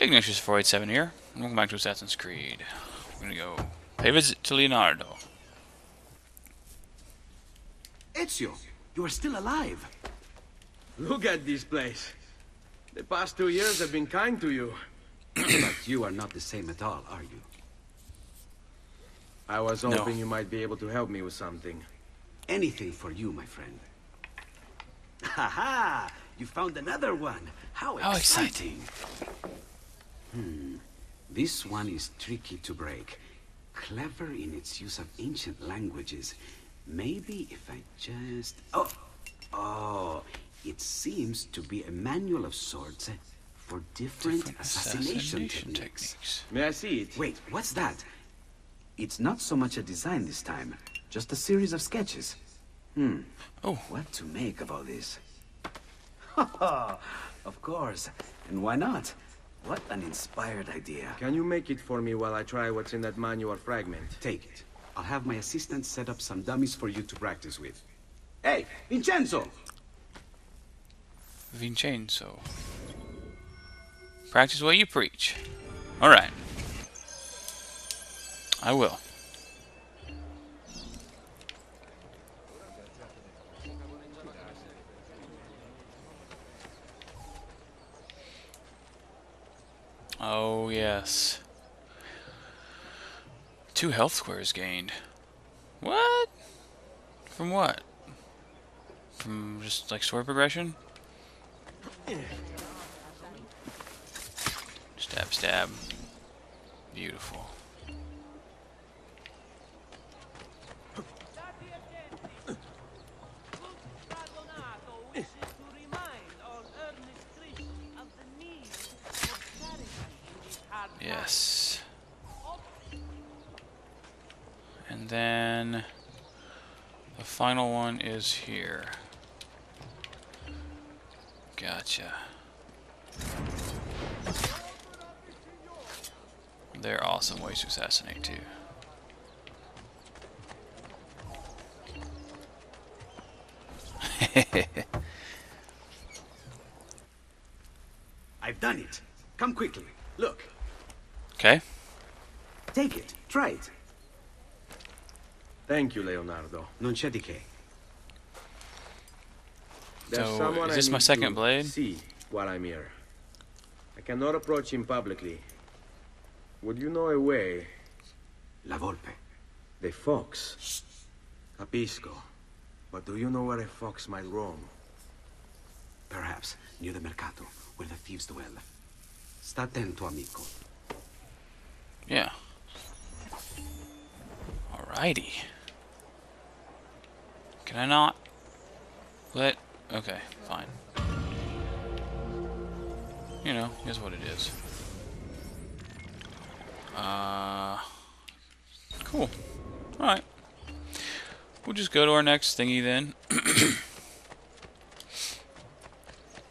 Ignatius487 here. Welcome back to Assassin's Creed. We're gonna go pay a visit to Leonardo. Ezio, you are still alive. Look at this place. The past two years have been kind to you. but you are not the same at all, are you? I was No. hoping you might be able to help me with something. Anything for you, my friend. Ha ha! You found another one. How How exciting! Hmm. This one is tricky to break. Clever in its use of ancient languages. Maybe if I just... Oh! Oh! It seems to be a manual of sorts for different, Different assassination, assassination techniques. techniques. May I see it? Wait, what's that? It's not so much a design this time, just a series of sketches. Hmm. Oh. What to make of all this? of course. And why not? What an inspired idea. Can you make it for me while I try what's in that manual fragment? Take it. I'll have my assistant set up some dummies for you to practice with. Hey, Vincenzo! Vincenzo. Practice what you preach. Alright. I will. Oh, yes. Two health squares gained. What? From what? From just like sword progression? Stab, stab. Beautiful. Dragonato wishes to remind all earnest Christians of the need for charity in this hard time. Yes. And then the final one is here. Gotcha. They're awesome ways to assassinate too. I've done it. Come quickly. Look. Okay. Take it. Try it. Thank you, Leonardo. Non c'è di che. There's So, someone is I this my second blade? See while I'm here. I cannot approach him publicly. Would you know a way? La Volpe. The fox. Capisco. But do you know where a fox might roam? Perhaps near the Mercato, where the thieves dwell. Sta attento, amico. Yeah. Alrighty. Can I not let... Okay, fine. You know, here's what it is. Uh... Cool. Alright. We'll just go to our next thingy then.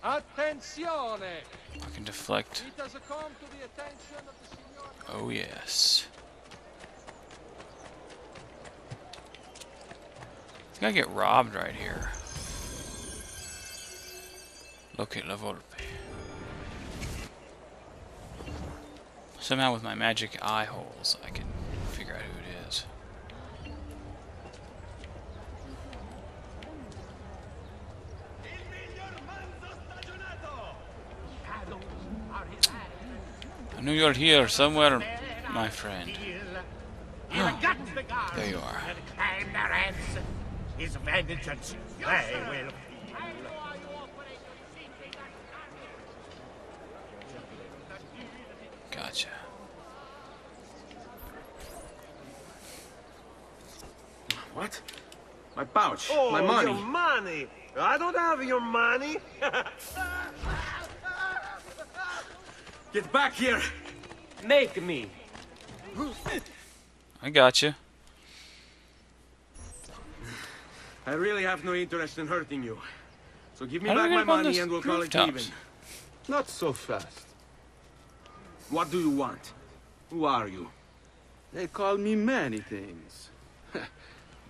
Attenzione! I can deflect. It has come to the attention of the signor. Oh, yes. I think I get robbed right here. Locate La Volpe. Somehow with my magic eye holes, I can figure out who it is. I knew you're here somewhere, my friend. There you are. His vengeance they will Gotcha. What? My pouch. Oh, my money. your money! I don't have your money! Get back here! Make me! I got you. I really have no interest in hurting you. So give me How back my get up on money and we'll call it rooftops? even. Not so fast. What do you want? Who are you? They call me many things.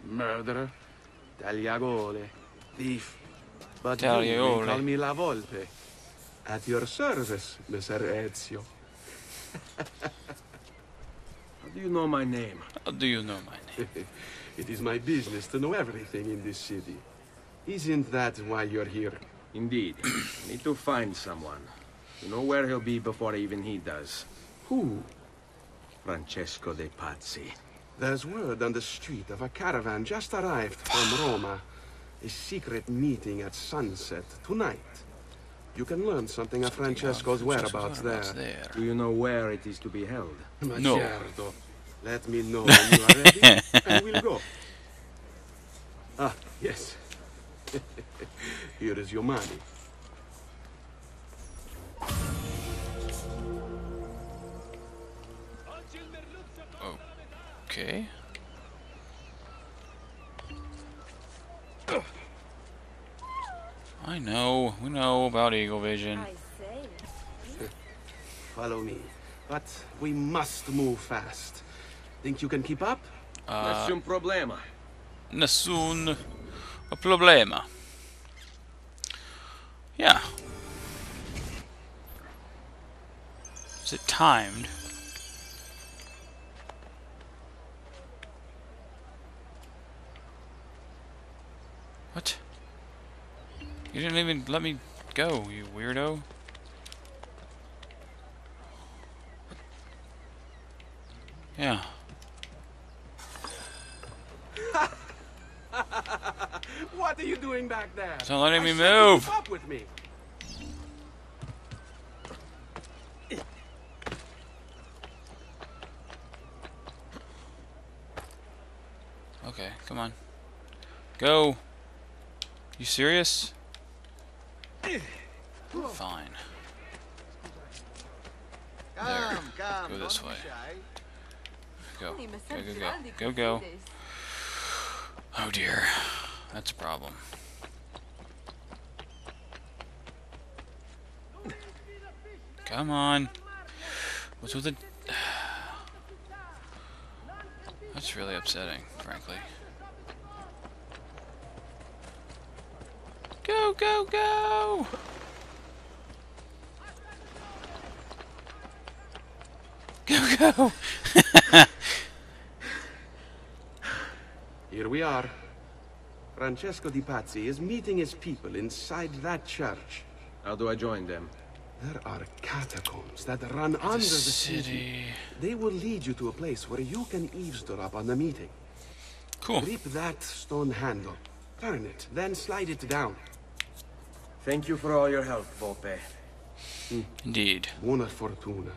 Murderer, tagliagole, thief. But you, they Tagliagole. call me La Volpe. At your service, Messer Ezio. How do you know my name? How do you know my name? it is my business to know everything in this city. Isn't that why you're here? Indeed. I need to find someone. You know where he'll be before even he does. Who? Francesco de Pazzi. There's word on the street of a caravan just arrived from Roma. A secret meeting at sunset tonight. You can learn something of Francesco's whereabouts there. there. Do you know where it is to be held? No. certo. Let me know when you are ready, and we'll go. Ah, yes. Here is your money. Okay. I know. We know about Eagle Vision. I say. Follow me. But we must move fast. Think you can keep up? Uh, Nessun problema. nessun problema. Yeah. Is it timed? What? You didn't even let me go, you weirdo. Yeah. What are you doing back there? Letting I me move. Up with me. Okay, come on. Go. You serious? Fine. There. Go this way. Go. Go, go, go. Go, go. Oh dear. That's a problem. Come on. What's with it? That's really upsetting, frankly. Go, go, go! Go, go! Here we are. Francesco Di Pazzi is meeting his people inside that church. How do I join them? There are catacombs that run under the city. City. They will lead you to a place where you can eavesdrop on the meeting. Cool. Grip that stone handle. Turn it, then slide it down. Thank you for all your help, Volpe. Indeed. Buona fortuna.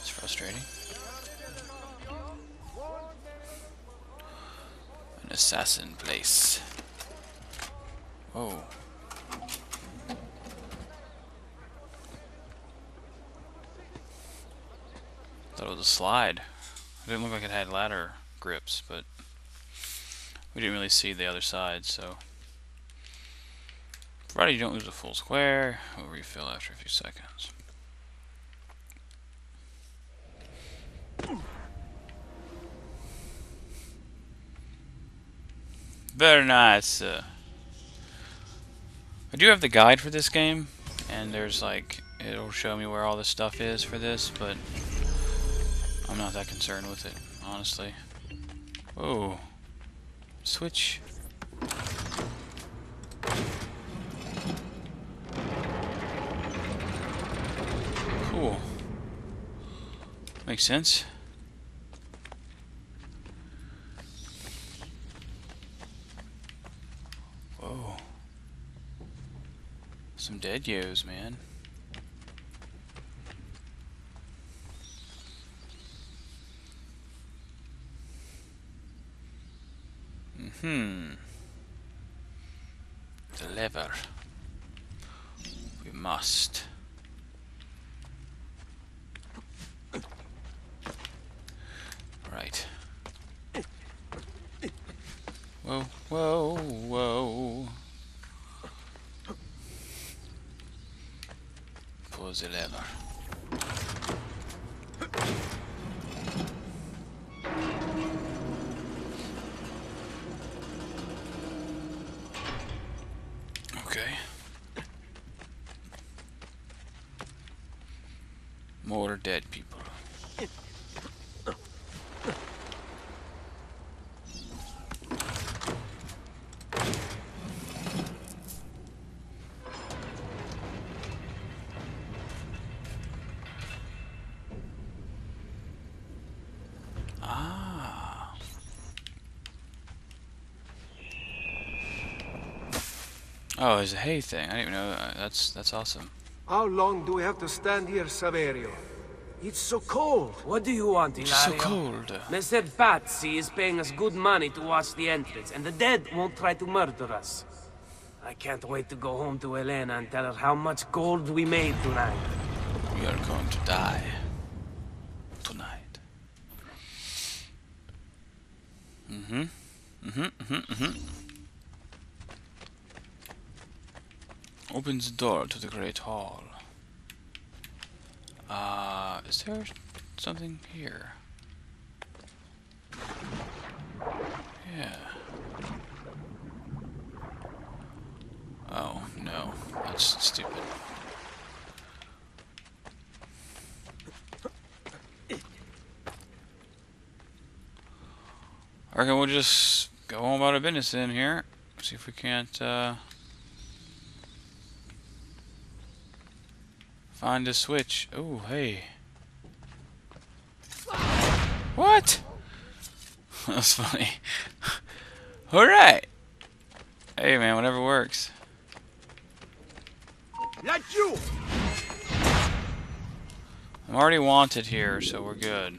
It's frustrating. An assassin place. Oh. Thought it was a slide. It didn't look like it had ladder grips, but we didn't really see the other side, so. Provided you don't lose a full square, we'll refill after a few seconds. Very nice. Uh, I do have the guide for this game, and there's like it'll show me where all the stuff is for this, but I'm not that concerned with it, honestly. Whoa. Switch. Cool. Makes sense. Whoa. Some dead yos, man. Hmm. The lever. We must. Right. Whoa, whoa, whoa. Pull the lever. Okay. More dead people. Ah. Oh, it's a hay thing. I didn't even know. that. That's that's awesome. How long do we have to stand here, Saverio? It's so cold. What do you want, It's so cold. Messer Pazzi is paying us good money to watch the entrance, and the dead won't try to murder us. I can't wait to go home to Elena and tell her how much gold we made tonight. We are going to die Opens the door to the great hall. Uh, is there something here? Yeah. Oh, no. That's stupid. I reckon we'll just go on about our business in here. See if we can't, uh... Find a switch. Oh, hey. What? That's funny. Alright! Hey man, whatever works. Like you! I'm already wanted here, so we're good.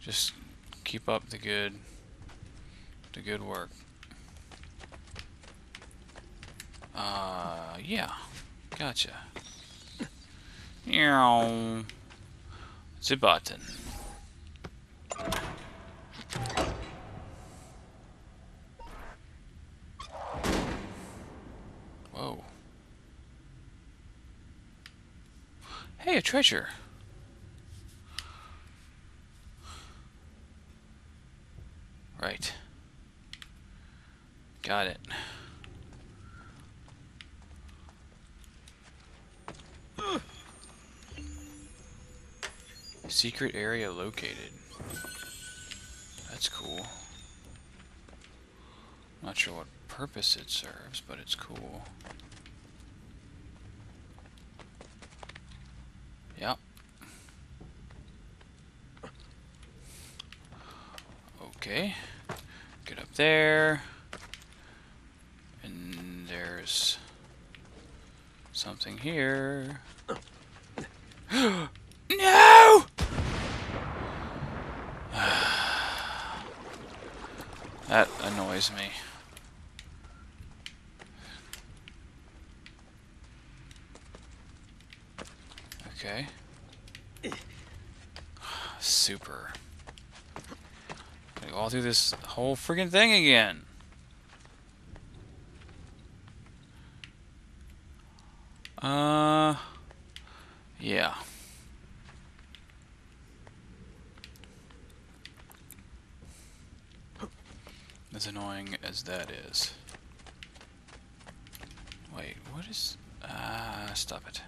Just keep up the good the good work. Uh yeah. Gotcha. Meow. A button. Whoa. Hey, a treasure. Right. Got it. Secret area located. That's cool. Not sure what purpose it serves, but it's cool. Yep. Okay. Get up there. And there's something here. no! that annoys me. Okay. Super. Gotta go all through this whole freaking thing again. Uh, yeah. As annoying as that is. Wait, what is... Ah, stop it.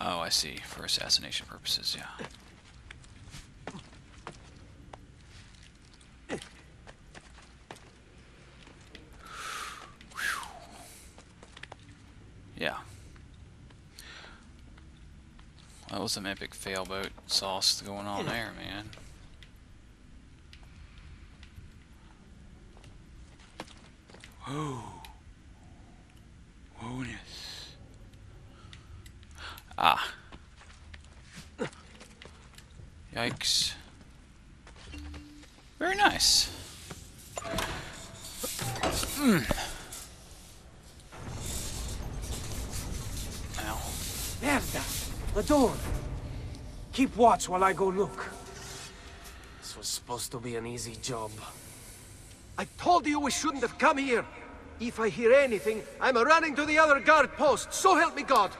Oh, I see. For assassination purposes, yeah. Yeah. That was some epic failboat sauce going on there, man. Oh. Whoaness. Ah. Yikes. Very nice. Mm. Ow. Merda! The door! Keep watch while I go look. This was supposed to be an easy job. I told you we shouldn't have come here. If I hear anything, I'm running to the other guard post. So help me God.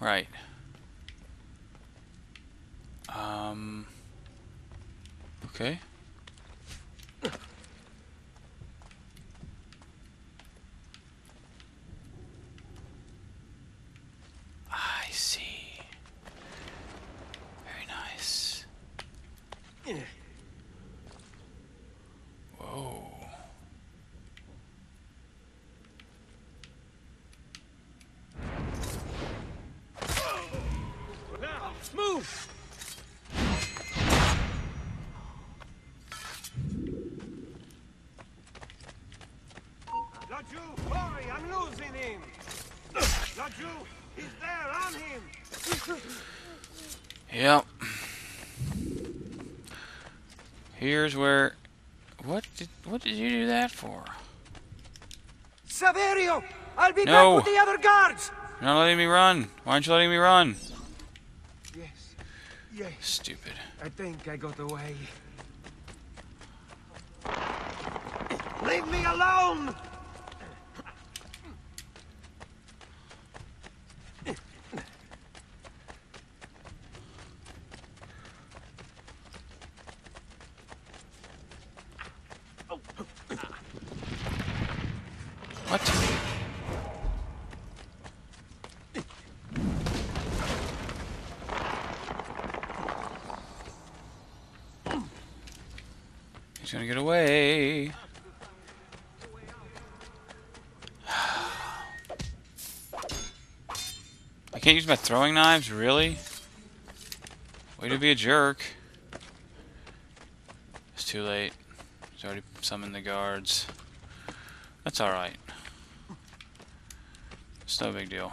Right. Um. Okay. I see. Very nice. Whoa. Move! Laju, hurry, I'm losing him. Laju, he's there, on him. Yep. Here's where. What did what did you do that for? Saverio! I'll be No. back with the other guards! You're not letting me run. Why aren't you letting me run? Yes. Yes. Stupid. I think I got away. Leave me alone! What? He's gonna get away. I can't use my throwing knives, really? Way to be a jerk. It's too late. He's already summoned the guards. That's alright. It's no big deal.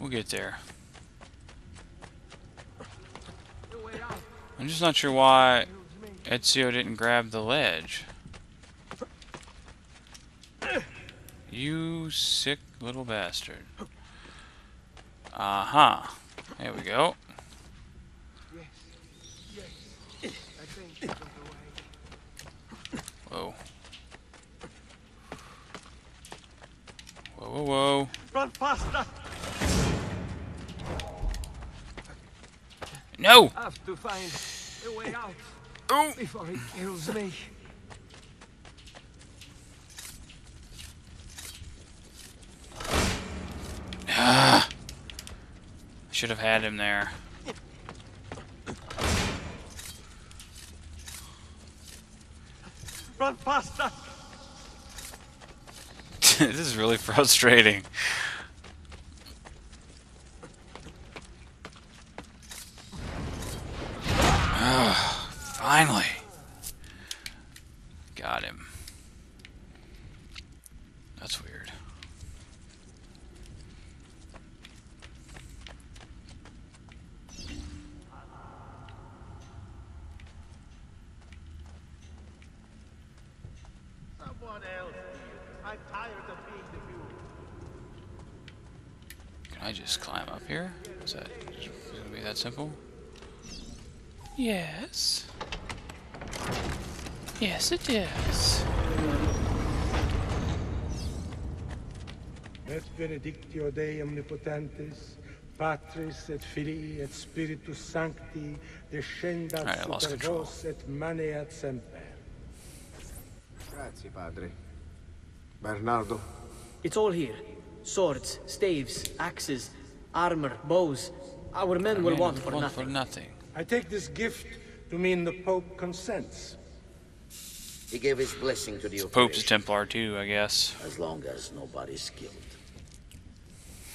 We'll get there. I'm just not sure why Ezio didn't grab the ledge. You sick little bastard. Uh-huh. There we go. I think I got away. Whoa. Whoa, whoa, whoa. Run faster! No! Have to find out Oh! before he kills me. Ah. Should have had him there. Run faster! this is really frustrating. Ah, Finally. Got him. That's weird. Someone else. I'm tired of being the mule. Can I just climb up here? Is that is it gonna be that simple? Yes. Yes, it is. Et benedictio Dei omnipotentis, Patris et Filii et Spiritus Sancti, descendat Alright, super vos et maneat semper. Grazie, padre. Bernardo, It's all here. Swords, staves, axes, armor, bows. Our men will mean, want for want nothing. for nothing. I take this gift to mean the Pope consents. He gave his blessing to the Pope's operation, Templar too, I guess. as long as nobody's killed.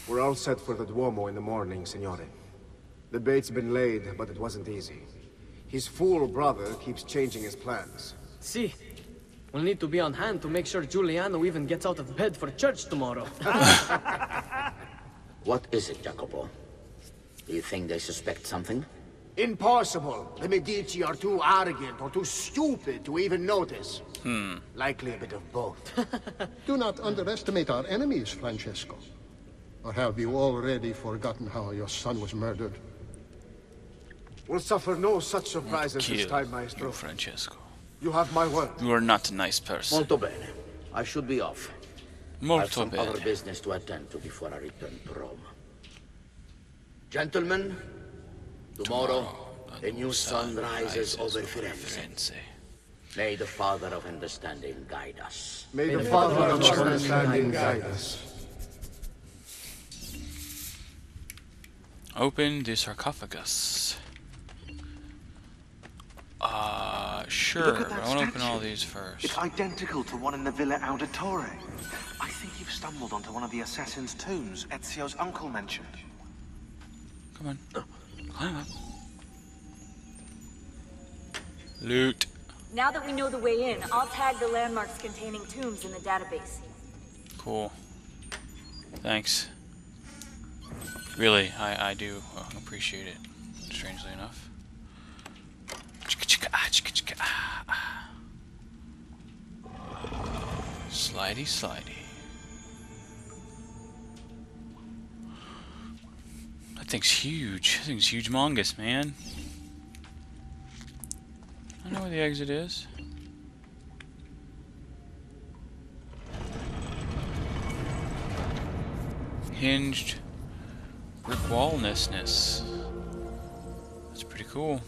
we're all set for the Duomo in the morning, Signore. The bait's been laid, but it wasn't easy. His fool brother keeps changing his plans. See, we'll need to be on hand to make sure Giuliano even gets out of bed for church tomorrow. What is it, Jacopo? Do you think they suspect something? Impossible. The Medici are too arrogant or too stupid to even notice. Hmm. Likely a bit of both. Do not underestimate our enemies, Francesco. Or have you already forgotten how your son was murdered? We'll suffer no such surprises this Kill time, you, Maestro. Francesco. You have my word. You are not a nice person. Molto bene. I should be off. I've Molto some other business to attend to before I return to Rome. Gentlemen, tomorrow, a new sun rises over Firenze. May the Father of Understanding guide us. May the Father of understanding guide us. Open the sarcophagus. Uh, sure, but I want to open all these first. It's identical to one in the Villa Auditore. I think you've stumbled onto one of the assassin's tombs Ezio's uncle mentioned. Come on. Climb up. Loot. Now that we know the way in, I'll tag the landmarks containing tombs in the database. Cool. Thanks. Really, I, I do uh, appreciate it, strangely enough. Ah, ah, ah. Slidey, slidey. That thing's huge. That thing's huge mongus, man. I know where the exit is. Hinged brick wallnessness. That's pretty cool.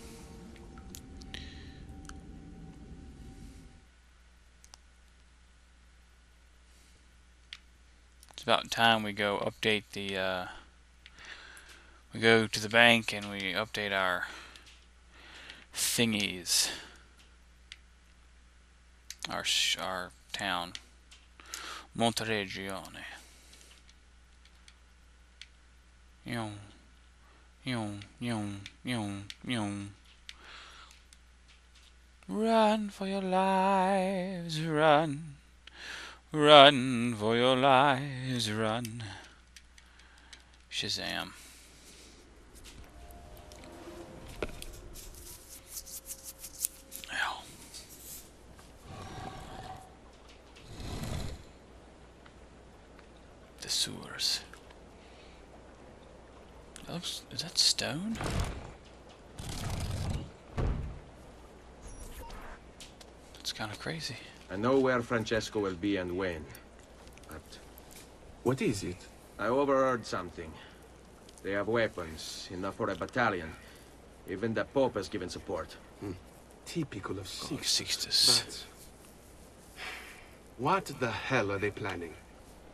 It's about time we go update the, uh, we go to the bank and we update our thingies. Our, our town. Monteriggioni. Yum. Yum, yum, yum, yum. Run for your lives, run. Run for your lives, run. Shazam. Ow. The sewers. Oh, that looks, is that stone? That's kind of crazy. I know where Francesco will be and when. But... What is it? I overheard something. They have weapons, enough for a battalion. Even the Pope has given support. Hmm. Typical of Sixtus. Sixtus. But... What the hell are they planning?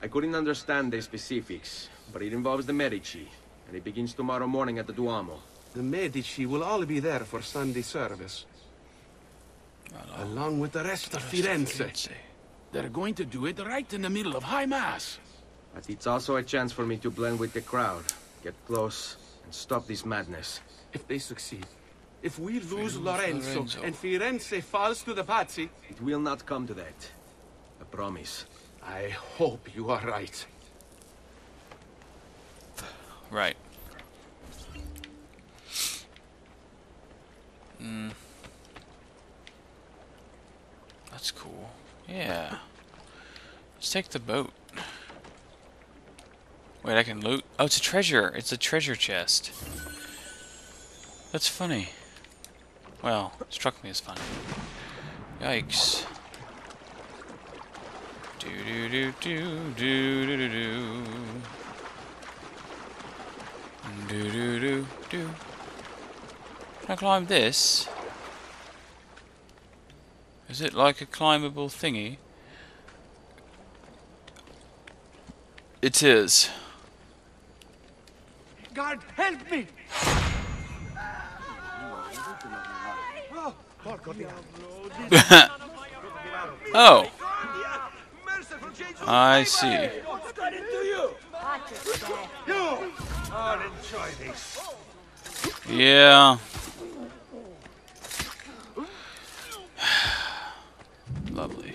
I couldn't understand the specifics, but it involves the Medici, and it begins tomorrow morning at the Duomo. The Medici will all be there for Sunday service. Along with the rest of Firenze. They're going to do it right in the middle of High Mass. But it's also a chance for me to blend with the crowd, get close, and stop this madness. If they succeed. If we lose lose Lorenzo, Lorenzo. and Firenze falls to the Pazzi, It will not come to that. I promise. I hope you are right. Right. Mm. That's cool. Yeah. Let's take the boat. Wait, I can loot? Oh, it's a treasure. It's a treasure chest. That's funny. Well, struck me as funny. Yikes. Do do do do do do do do. Do do do do. Can I climb this? Is it like a climbable thingy? It is. God help me! Oh, porco diavolo. oh, Merciful Jesus, I save see. Me! What's got into you? You! I'll enjoy this. Yeah. Lovely.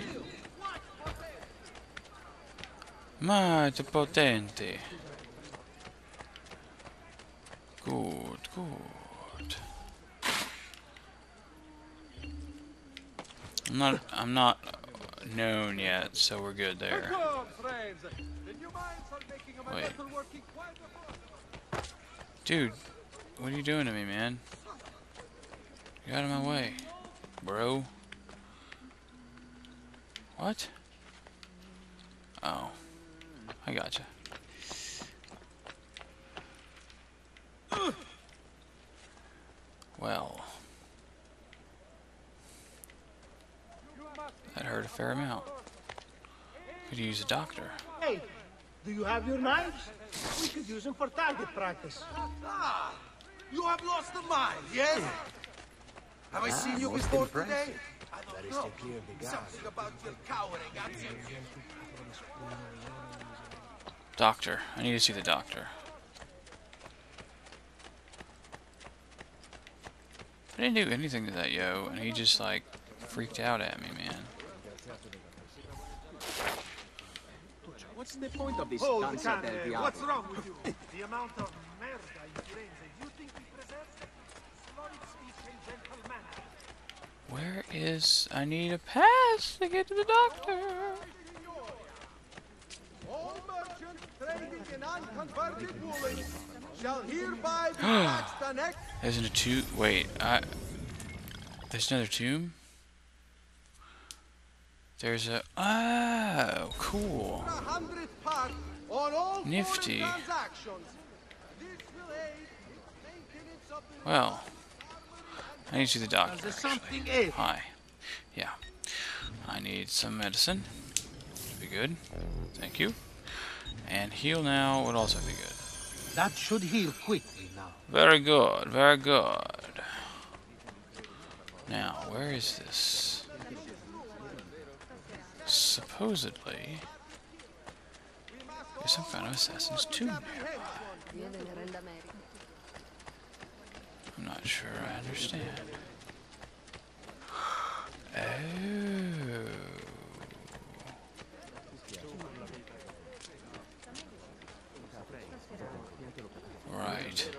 Molto potente. Good, good. I'm not I'm not known yet, so we're good there. Come, Dude, what are you doing to me, man? Get out of my way, bro. What? Oh. I gotcha. Well. That hurt a fair amount. Could use a doctor. Hey, do you have your knives? We could use them for target practice. Ah, you have lost a mind, yes? Have I Ah, seen you most before impressive. today? I That don't is know. to clear the. Something about your cowering, I. Doctor. I need to see the doctor. I didn't do anything to that yo, and he just like freaked out at me, man. What's the point of this Hold, danza Cane, del diavolo? what's wrong with you? the amount of merda in Firenze, you think we preserve Florid speech and gentle manner. Where is... I need a pass to get to the doctor. All merchants trading in unconverted woolen shall hereby be taxed an ex- There's a tomb. Wait, I. There's another tomb. There's a. Oh, cool. a hundredth part on all foreign Nifty. transactions. This will aid maintenance of the Well, I need to see the doctor. Actually. Hi. Yeah. I need some medicine. Be good. Thank you. And heal now would also be good. That should heal quickly now. Very good. Very good. Now, where is this? Supposedly, there's some kind of assassin's tomb nearby. I'm not sure I understand. Oh. Right.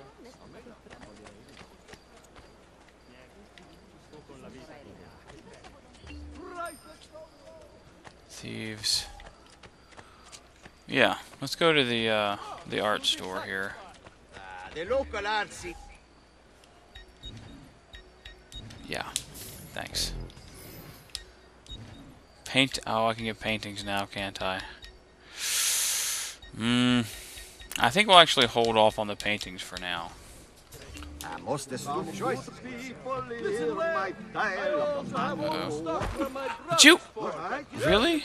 Thieves. Yeah, let's go to the uh, the art store here. The local artsy. Yeah, thanks. Paint. Oh, I can get paintings now, can't I? Hmm. I think we'll actually hold off on the paintings for now. A most astute choice. Listen my tale of. Did you? Really?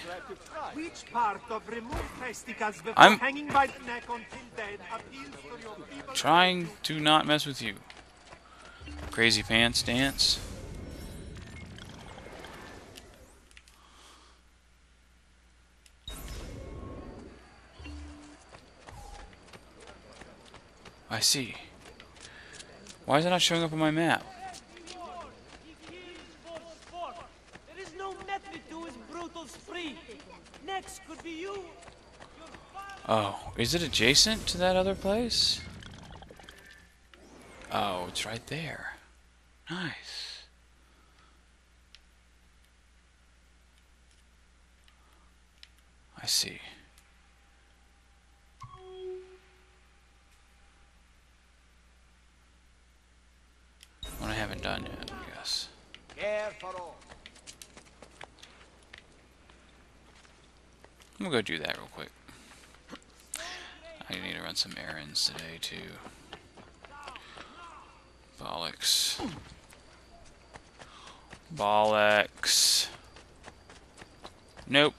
Which part of removed testicles before I'm- hanging by the neck until dead appeals to your feeble Trying to not mess with you. Crazy pants dance. I see. Why is it not showing up on my map? There is no method to his brutal spree. Next could be you. Oh, is it adjacent to that other place? Oh, it's right there. Nice. I see. One I haven't done yet, I guess. Care for all. I'm gonna go do that real quick. I need to run some errands today too. Bollocks. Bollocks. Nope.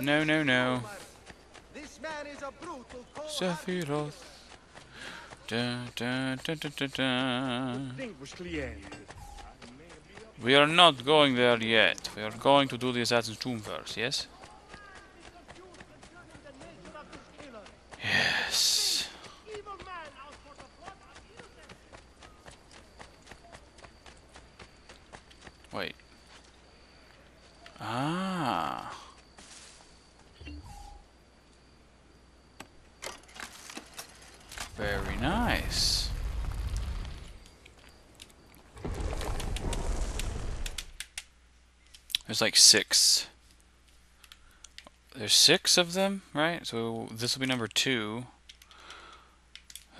No, no, no. Sephiroth. Dun, dun, dun, dun, dun, dun. We are not going there yet. We are going to do the Assassin's Tomb first? Yes. Wait. Ah. Very nice. There's like six. There's six of them, right? So this will be number two.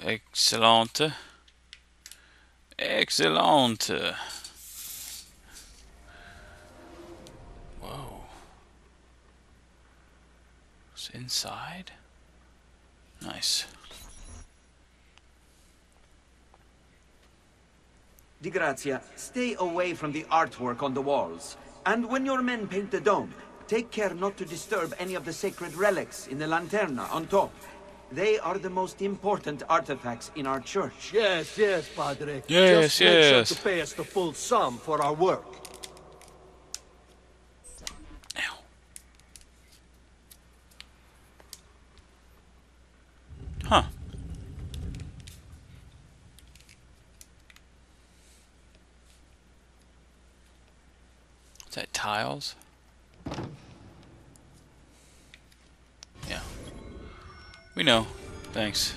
Excellent. Excellent. Whoa. It's inside? Nice. Di Grazia, stay away from the artwork on the walls. And when your men paint the dome, take care not to disturb any of the sacred relics in the lanterna on top. They are the most important artifacts in our church. Yes, yes, Padre. Yes, Just make sure yes. to pay us the full sum for our work. Huh. Is Yeah. We know. Thanks.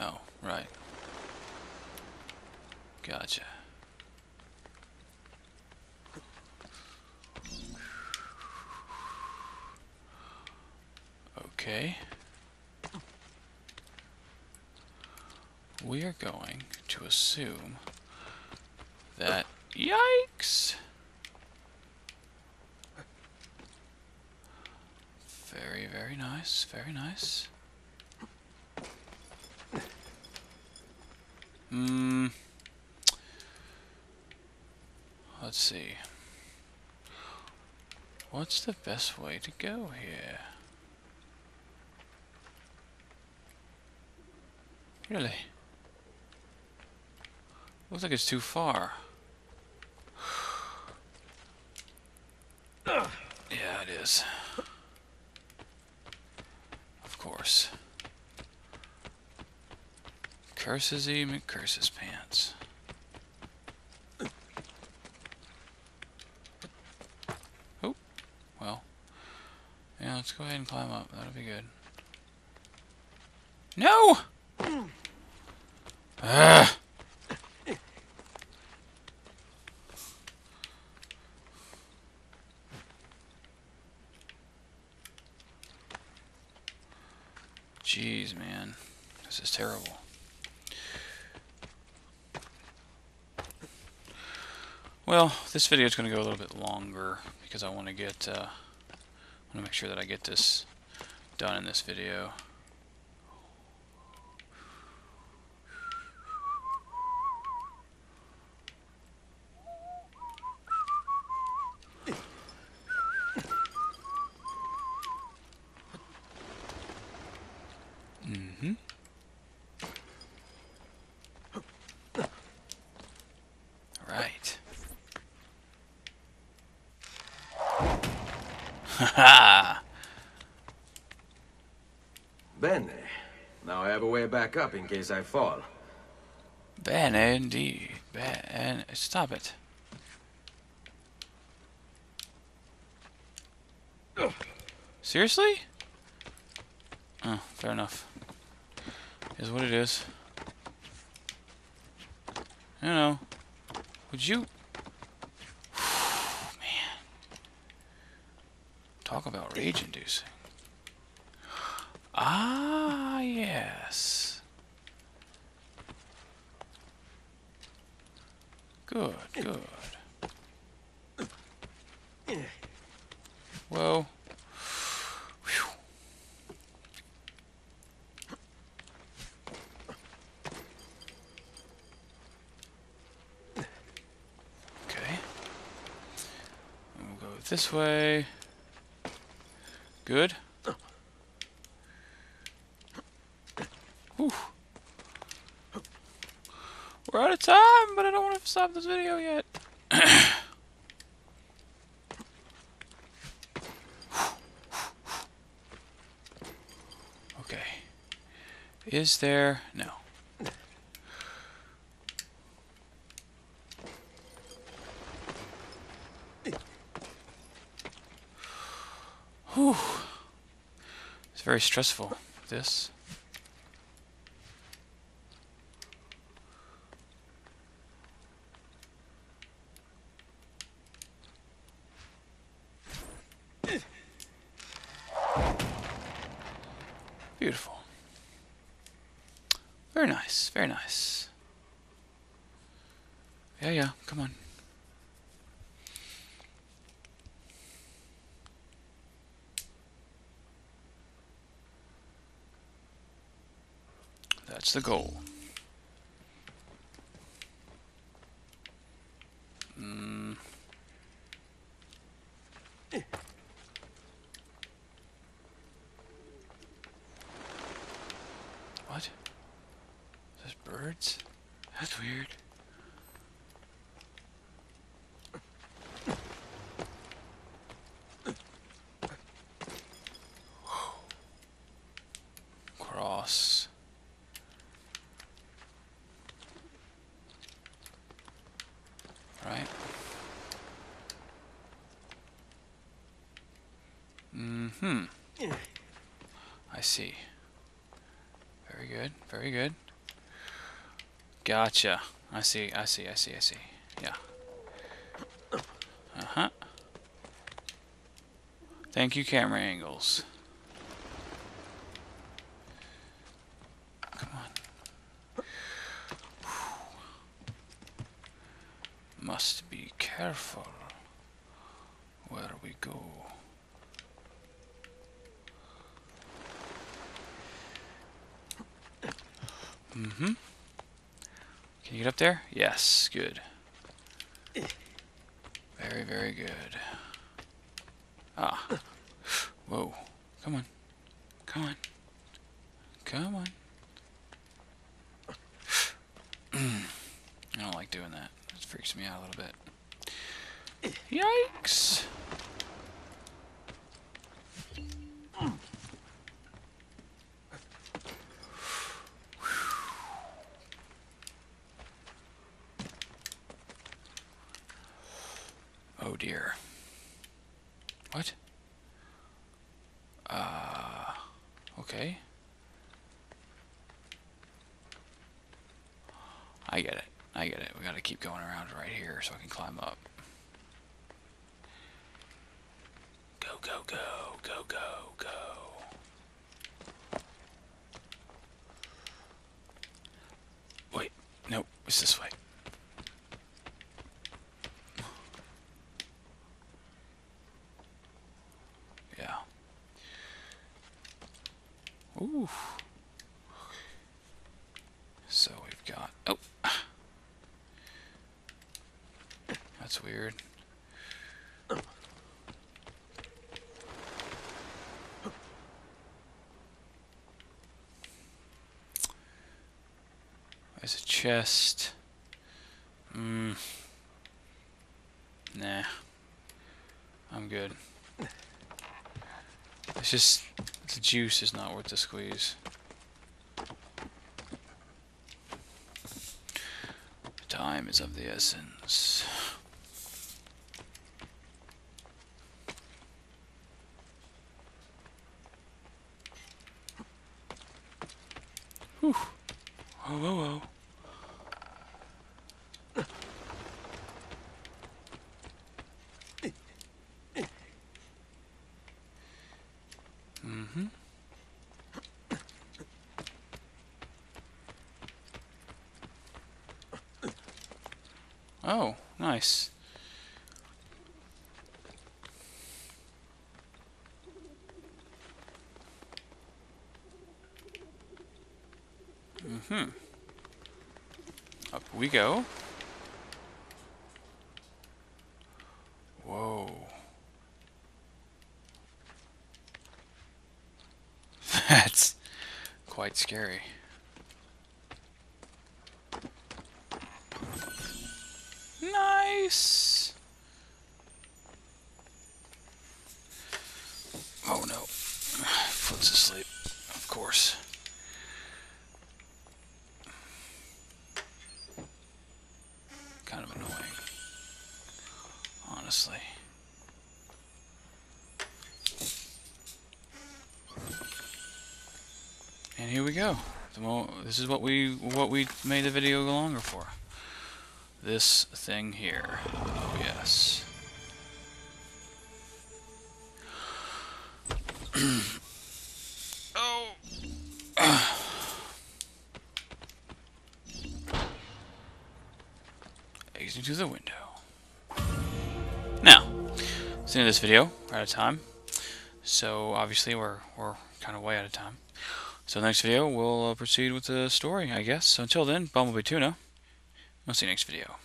Oh, right. Gotcha. Okay. We are going to assume that... Yikes! Very, very nice, very nice. Hmm. Let's see. What's the best way to go here? Really? Looks like it's too far. Yeah, it is. Of course. Curses he curses pants. Oh, well. Yeah, let's go ahead and climb up. That'll be good. No! Ah! Jeez, man. This is terrible. Well, this video is going to go a little bit longer because I want to get, uh, want to make sure that I get this done in this video. Bene. Now I have a way back up in case I fall. Bad indeed. And stop it. Seriously? Oh, fair enough. Is what it is. You know. Would you? Talk about rage-inducing. Ah, yes. Good, good. Whoa. Phew. Okay. We'll go this way. Good. Whew. We're out of time, but I don't want to stop this video yet. okay. Is there... No. Whew. It's very stressful, this. Beautiful. Very nice, very nice. Yeah, yeah, come on. The goal. Mm. What? Those birds? That's weird. Cross. Right. Mm-hmm. I see. Very good, very good. Gotcha. I see, I see, I see, I see. Yeah. Uh-huh. Thank you, camera angles. Come on. Must be careful where we go. Mm-hmm. Can you get up there? Yes, good. Very, very good. Ah. Whoa. Come on. Come on. Come on. I don't like doing that. It freaks me out a little bit. Yikes! Oh dear. What? Uh, okay. I get it. I get it. We gotta keep going around right here so I can climb up. Go, go, go, go, go, go. Wait, no, it's this way. Yeah. Ooh. So we've got. Oh. That's weird. There's a chest. Hmm. Nah. I'm good. It's just the juice is not worth the squeeze. Time is of the essence. Whew. Whoa, whoa, whoa. Mm-hmm. Oh, nice. Mm-hmm. Up we go. Whoa. That's quite scary. Nice. Well, this is what we what we made the video longer for. This thing here. Oh yes. oh. Exit to the window. Now, it's the end of this video. We're out of time. So obviously we're we're kind of way out of time. So next video we'll uh, proceed with the story, I guess. So until then, Bumblebee Tuna. I'll see you next video.